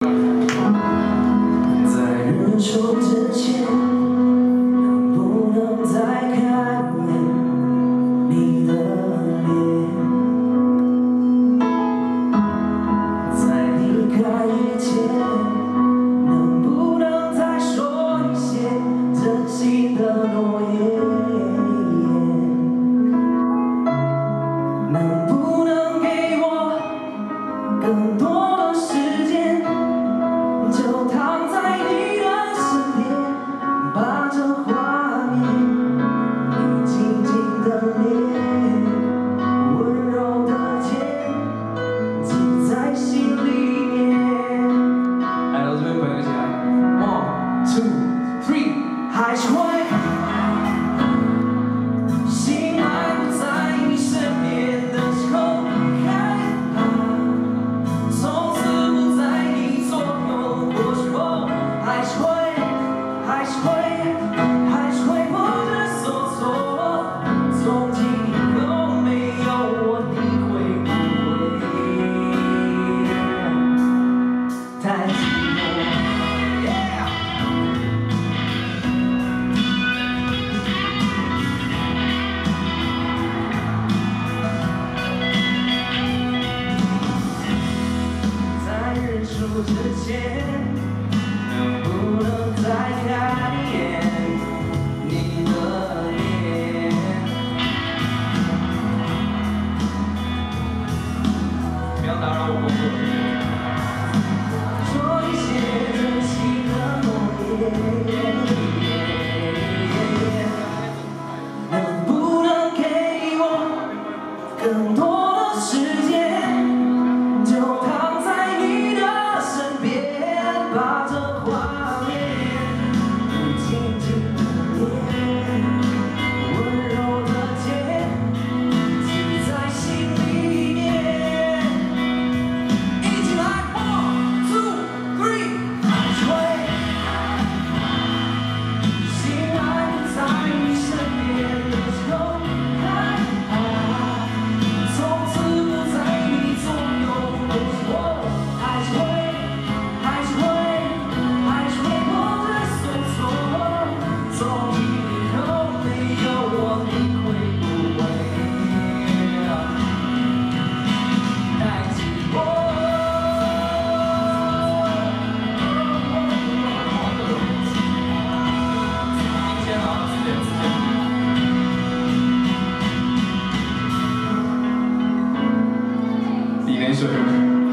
在日出之前，能不能再看一眼你的脸？在离开以前，能不能再说一些真心的诺言？之前能不能再看一眼？silêncio, viu?